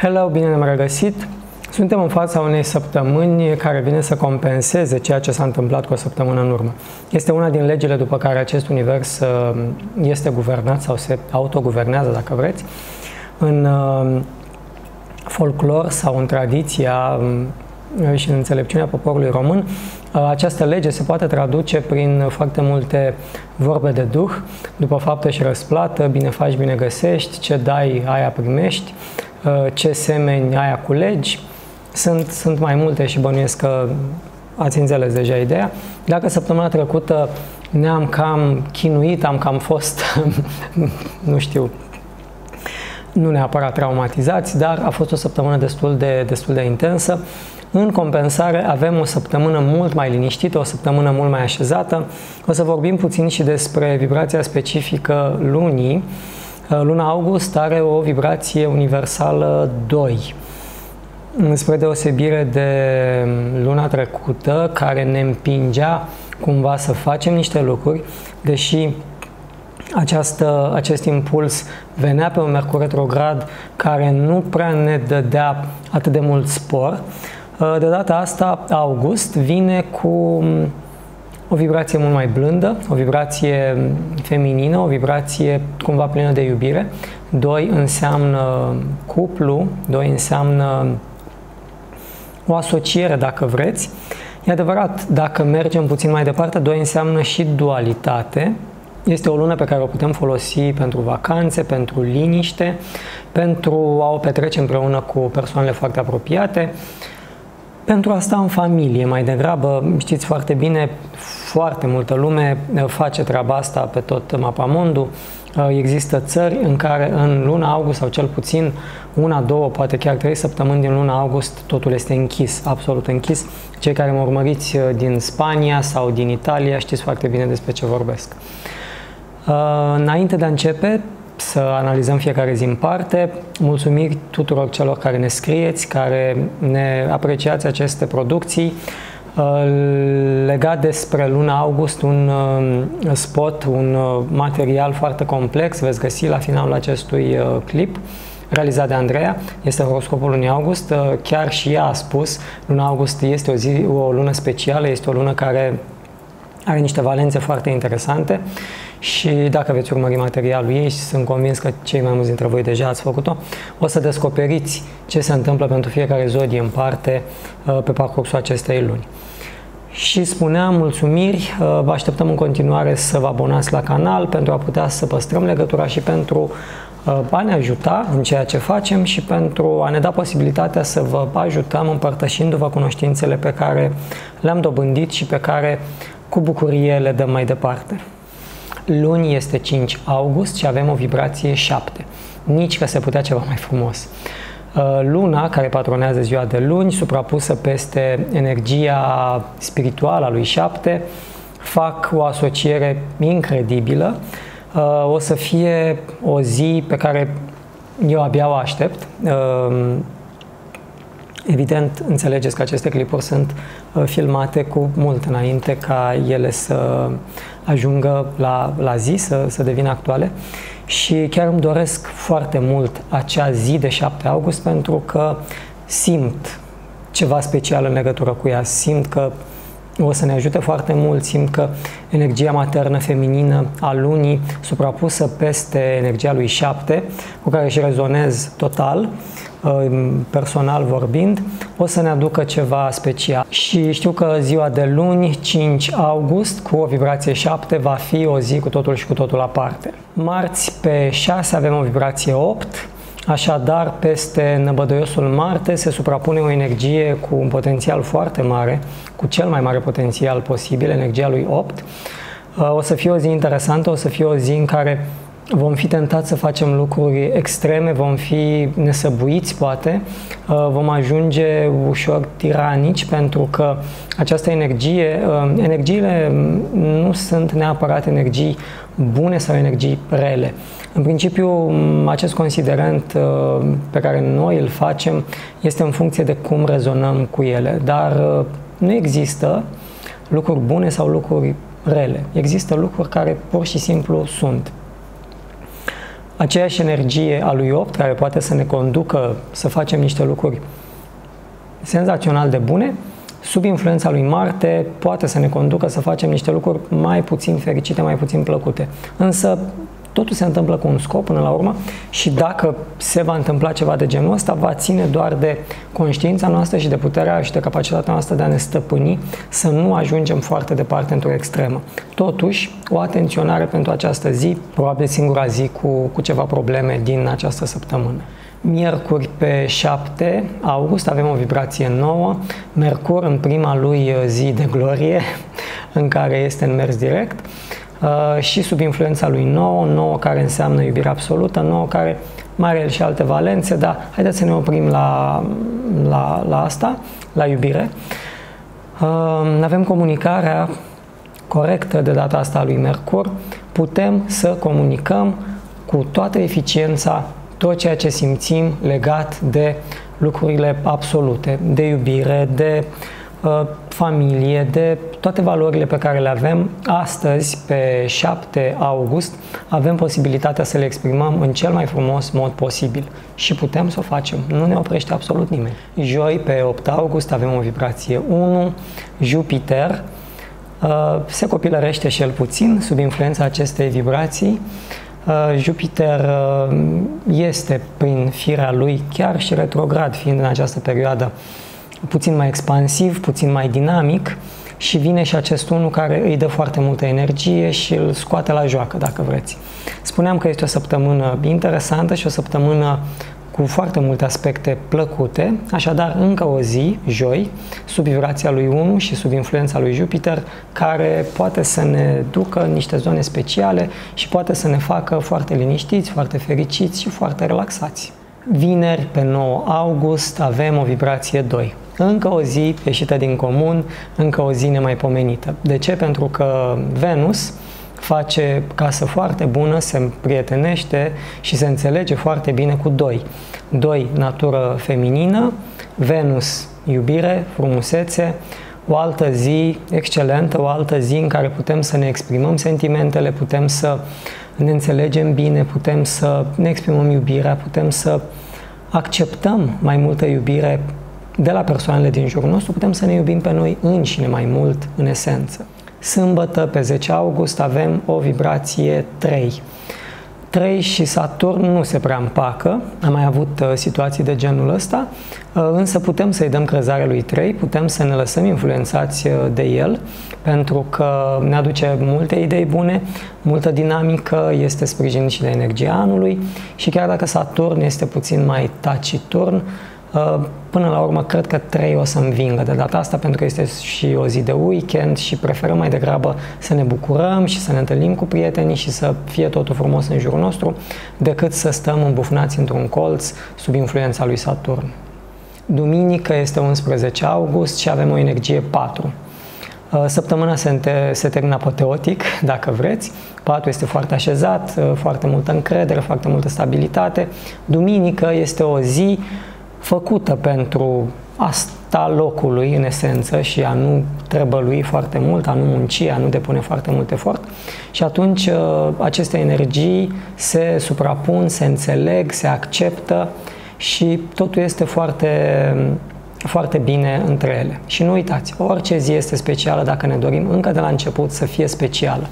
Hello, bine ne-am regăsit! Suntem în fața unei săptămâni care vine să compenseze ceea ce s-a întâmplat cu o săptămână în urmă. Este una din legile după care acest univers uh, este guvernat sau se autoguvernează, dacă vreți. În uh, folclor sau în tradiția um, și în înțelepciunea poporului român, uh, această lege se poate traduce prin foarte multe vorbe de duh, după faptă și răsplată, bine faci, bine găsești, ce dai, aia primești, ce semeni, aia culegi, sunt, sunt mai multe și bănuiesc că ați înțeles deja ideea. Dacă săptămâna trecută ne-am cam chinuit, am cam fost, nu știu, nu neapărat traumatizați, dar a fost o săptămână destul de, destul de intensă. În compensare avem o săptămână mult mai liniștită, o săptămână mult mai așezată. O să vorbim puțin și despre vibrația specifică lunii. Luna august are o vibrație universală 2 spre deosebire de luna trecută, care ne împingea cumva să facem niște lucruri, deși această, acest impuls venea pe un mercur retrograd care nu prea ne dădea atât de mult spor. De data asta, august vine cu o vibrație mult mai blândă, o vibrație feminină, o vibrație cumva plină de iubire. Doi înseamnă cuplu, doi înseamnă o asociere, dacă vreți. E adevărat, dacă mergem puțin mai departe, doi înseamnă și dualitate. Este o lună pe care o putem folosi pentru vacanțe, pentru liniște, pentru a o petrece împreună cu persoanele foarte apropiate, pentru a sta în familie mai degrabă. Știți foarte bine, foarte multă lume face treaba asta pe tot mapamondul. Există țări în care în luna august sau cel puțin una, două, poate chiar trei săptămâni din luna august totul este închis, absolut închis. Cei care mă urmăriți uh, din Spania sau din Italia știți foarte bine despre ce vorbesc. Uh, înainte de a începe să analizăm fiecare zi în parte, mulțumiri tuturor celor care ne scrieți, care ne apreciați aceste producții. Uh, legat despre luna august, un spot, un material foarte complex, veți găsi la finalul acestui clip realizat de Andreea, este horoscopul lunii august. Uh, chiar și ea a spus, luna august este o, zi, o lună specială, este o lună care are niște valențe foarte interesante și dacă veți urmări materialul ei și sunt convins că cei mai mulți dintre voi deja ați făcut-o, o să descoperiți ce se întâmplă pentru fiecare zodie în parte uh, pe parcursul acestei luni. Și spuneam mulțumiri, uh, vă așteptăm în continuare să vă abonați la canal pentru a putea să păstrăm legătura și pentru Uh, a ne ajuta în ceea ce facem și pentru a ne da posibilitatea să vă ajutăm împărtășindu-vă cunoștințele pe care le-am dobândit și pe care cu bucurie le dăm mai departe. Luni este 5 august și avem o vibrație 7. Nici că se putea ceva mai frumos. Uh, luna, care patronează ziua de luni, suprapusă peste energia spirituală a lui 7, fac o asociere incredibilă Uh, o să fie o zi pe care eu abia o aștept. Uh, evident, înțelegeți că aceste clipuri sunt uh, filmate cu mult înainte ca ele să ajungă la, la zi, să, să devină actuale. Și chiar îmi doresc foarte mult acea zi de 7 august pentru că simt ceva special în legătură cu ea. Simt că o să ne ajute foarte mult. Simt că energia maternă feminină a lunii suprapusă peste energia lui 7, cu care și rezonez total, uh, personal vorbind, o să ne aducă ceva special. Și știu că ziua de luni, 5 august, cu o vibrație 7, va fi o zi cu totul și cu totul aparte. Marți, pe 6, avem o vibrație 8, Așadar, peste năbădăiosul Marte se suprapune o energie cu un potențial foarte mare, cu cel mai mare potențial posibil, energia lui 8. Uh, o să fie o zi interesantă, o să fie o zi în care vom fi tentați să facem lucruri extreme, vom fi nesăbuiți, poate, uh, vom ajunge ușor tiranici, pentru că această energie, uh, energiile nu sunt neapărat energii bune sau energii rele. În principiu, acest considerent uh, pe care noi îl facem este în funcție de cum rezonăm cu ele, dar uh, nu există lucruri bune sau lucruri rele. Există lucruri care pur și simplu sunt. Aceeași energie a lui 8 care poate să ne conducă să facem niște lucruri senzațional de bune, sub influența lui Marte poate să ne conducă să facem niște lucruri mai puțin fericite, mai puțin plăcute. Însă totul se întâmplă cu un scop până la urmă și dacă se va întâmpla ceva de genul ăsta, va ține doar de conștiința noastră și de puterea și de capacitatea noastră de a ne stăpâni, să nu ajungem foarte departe într-o extremă. Totuși, o atenționare pentru această zi, probabil singura zi cu, cu ceva probleme din această săptămână. Miercuri pe 7 august avem o vibrație nouă, Mercur în prima lui zi de glorie, în care este în mers direct, uh, și sub influența lui 9, 9 care înseamnă iubire absolută, 9 care mai are el și alte valențe, dar haideți să ne oprim la, la, la asta, la iubire. Uh, avem comunicarea corectă de data asta a lui Mercur, putem să comunicăm cu toată eficiența tot ceea ce simțim legat de lucrurile absolute, de iubire, de uh, familie, de toate valorile pe care le avem. Astăzi, pe 7 august, avem posibilitatea să le exprimăm în cel mai frumos mod posibil și putem să o facem. Nu ne oprește absolut nimeni. Joi, pe 8 august, avem o vibrație 1, Jupiter, uh, se copilărește și el puțin sub influența acestei vibrații. Uh, Jupiter uh, este prin firea lui chiar și retrograd, fiind în această perioadă puțin mai expansiv, puțin mai dinamic și vine și acest unul care îi dă foarte multă energie și îl scoate la joacă, dacă vreți. Spuneam că este o săptămână interesantă și o săptămână cu foarte multe aspecte plăcute, așadar încă o zi, joi, sub vibrația lui 1 și sub influența lui Jupiter, care poate să ne ducă în niște zone speciale și poate să ne facă foarte liniștiți, foarte fericiți și foarte relaxați. Vineri, pe 9 august, avem o vibrație 2. Încă o zi ieșită din comun, încă o zi nemaipomenită. De ce? Pentru că Venus, face casă foarte bună, se prietenește și se înțelege foarte bine cu doi. Doi, natură feminină, Venus, iubire, frumusețe, o altă zi excelentă, o altă zi în care putem să ne exprimăm sentimentele, putem să ne înțelegem bine, putem să ne exprimăm iubirea, putem să acceptăm mai multă iubire de la persoanele din jurul nostru, putem să ne iubim pe noi înșine mai mult în esență. Sâmbătă, pe 10 august, avem o vibrație 3. 3 și Saturn nu se prea împacă, am mai avut uh, situații de genul ăsta, uh, însă putem să-i dăm crezare lui 3, putem să ne lăsăm influențați uh, de el, pentru că ne aduce multe idei bune, multă dinamică, este sprijinit și de energia anului și chiar dacă Saturn este puțin mai taciturn, Uh, până la urmă, cred că trei o să învingă de data asta, pentru că este și o zi de weekend și preferăm mai degrabă să ne bucurăm și să ne întâlnim cu prietenii și să fie totul frumos în jurul nostru, decât să stăm îmbufnați într-un colț sub influența lui Saturn. Duminică este 11 august și avem o energie 4. Uh, săptămâna se, se termină apoteotic, dacă vreți. 4 este foarte așezat, uh, foarte multă încredere, foarte multă stabilitate. Duminică este o zi făcută pentru asta locului, în esență, și a nu trebălui foarte mult, a nu munci, a nu depune foarte mult efort. Și atunci uh, aceste energii se suprapun, se înțeleg, se acceptă și totul este foarte, foarte bine între ele. Și nu uitați, orice zi este specială dacă ne dorim încă de la început să fie specială.